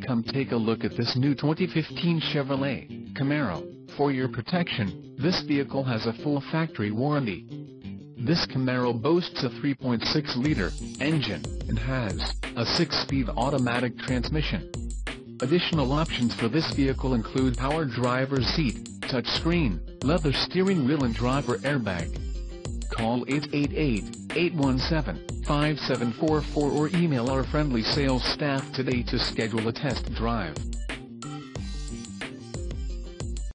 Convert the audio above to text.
Come take a look at this new 2015 Chevrolet Camaro. For your protection, this vehicle has a full factory warranty. This Camaro boasts a 3.6-liter engine and has a 6-speed automatic transmission. Additional options for this vehicle include power driver's seat, touchscreen, leather steering wheel and driver airbag. Call 888-817-5744 or email our friendly sales staff today to schedule a test drive.